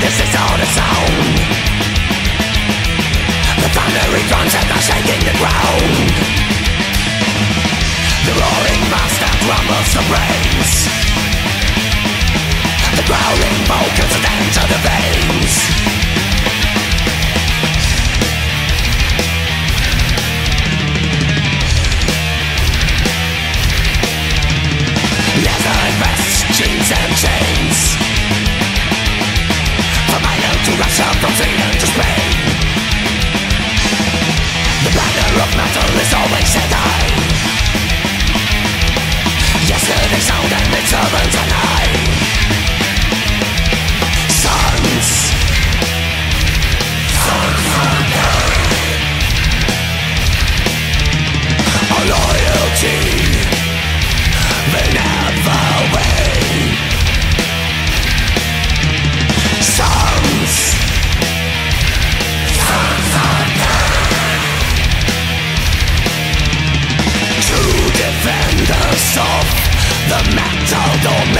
this is all the sound The thundering drums and the shaking the ground. The roaring mass that rumbles the brains. The growling vocals that enter the veins. Jeans and chains up from sea into space The banner of metal is always a die Yesterday sound and it's over tonight metal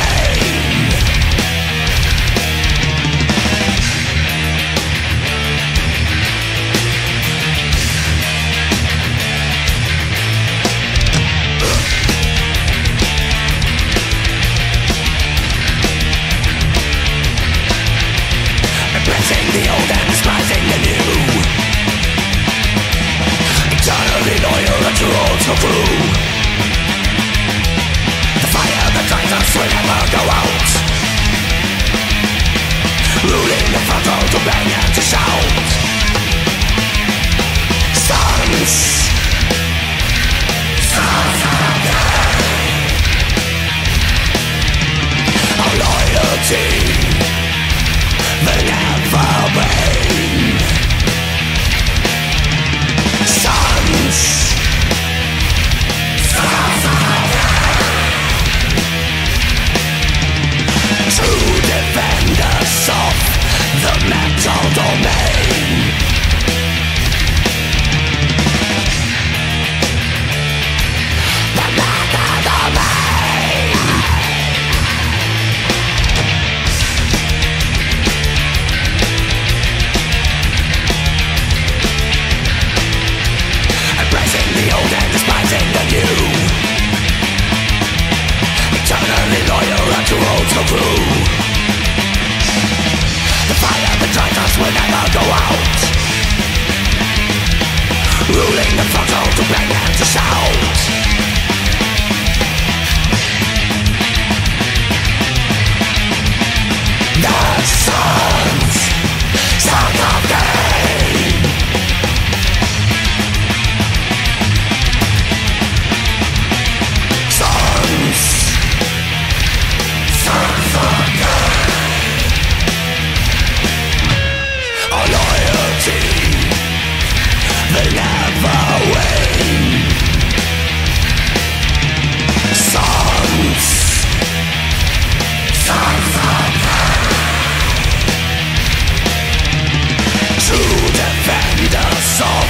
defenders of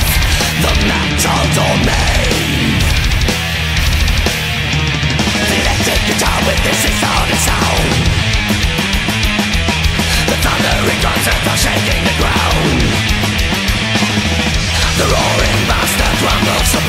the metal domain the electric guitar with this is all the sound The thundering drums and the shaking the ground The roaring bass that rumbles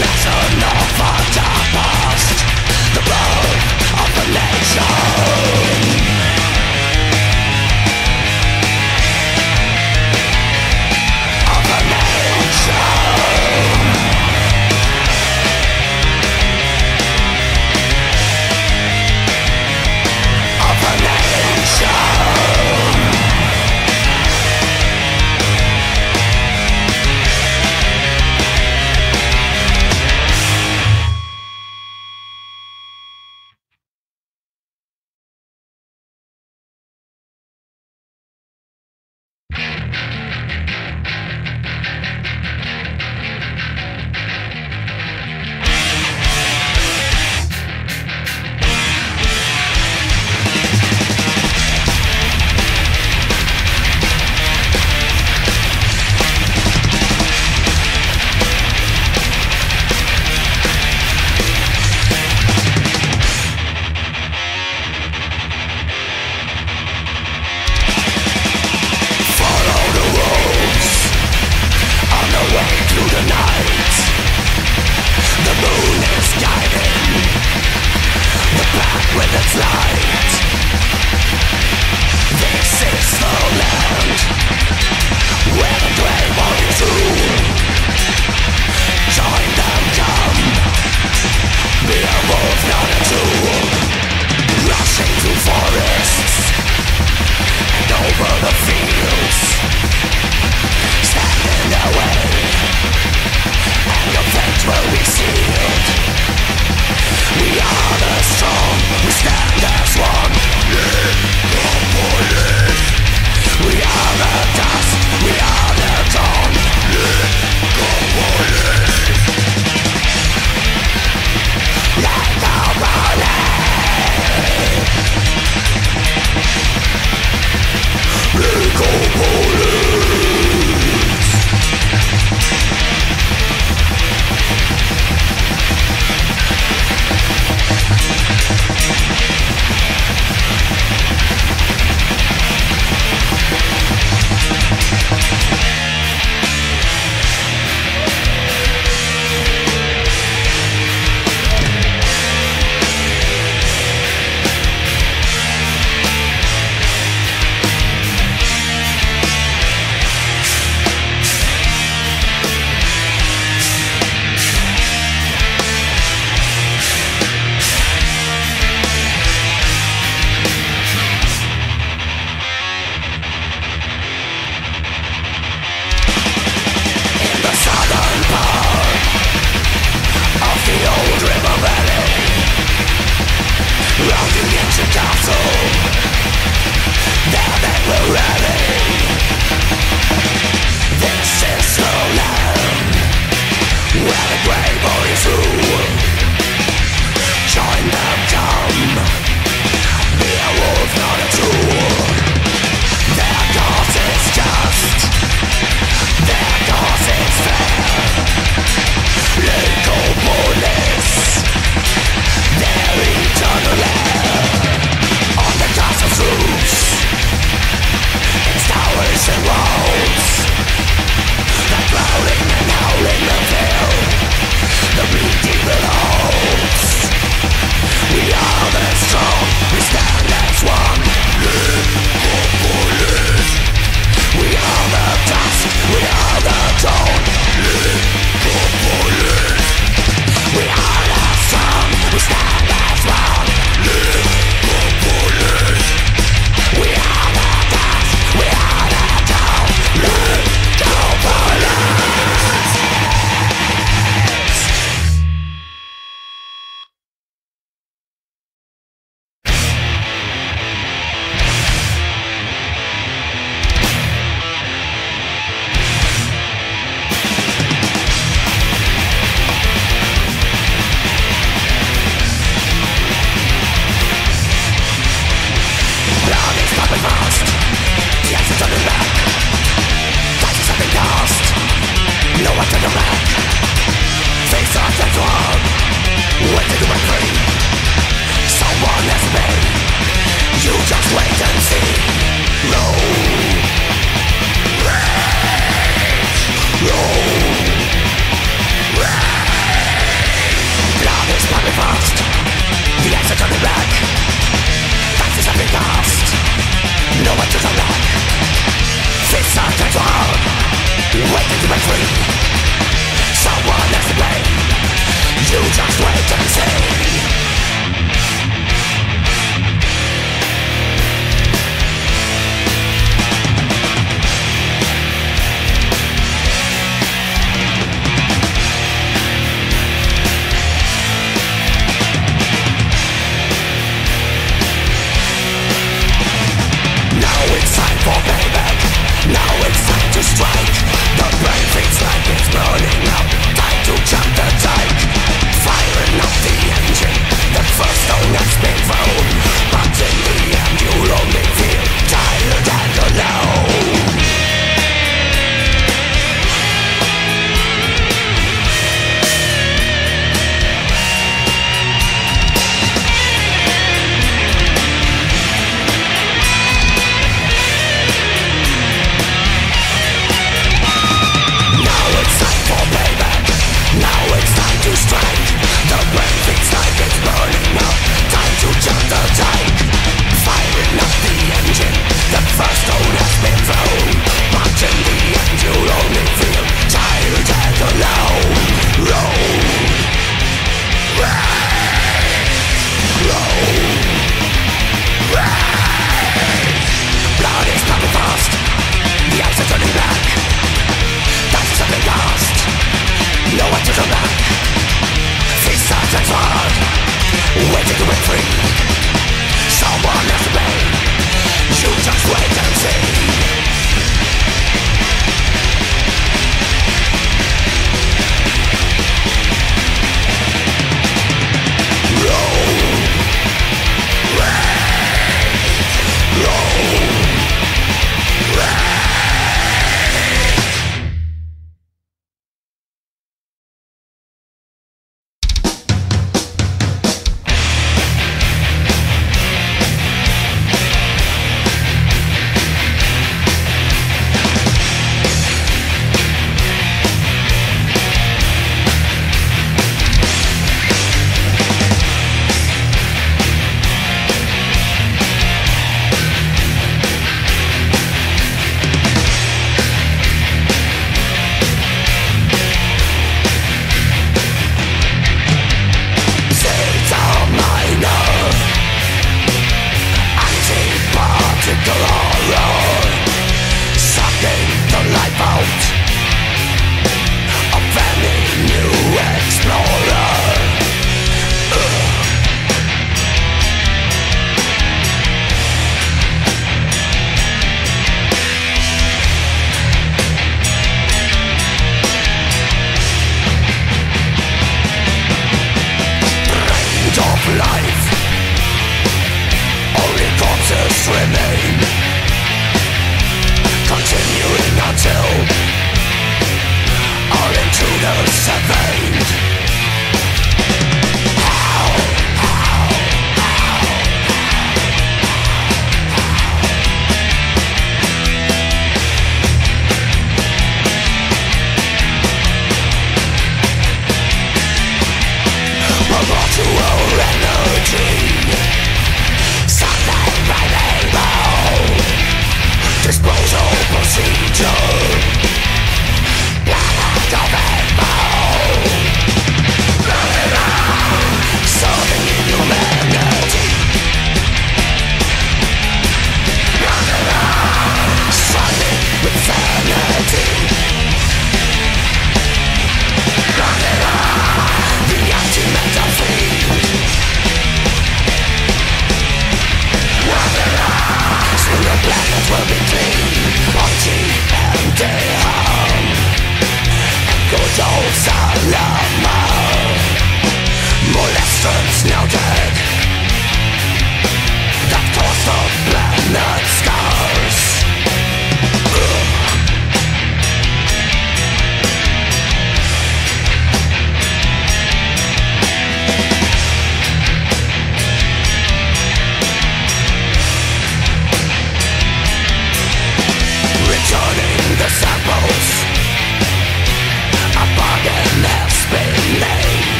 lesson of our past The road of a nation.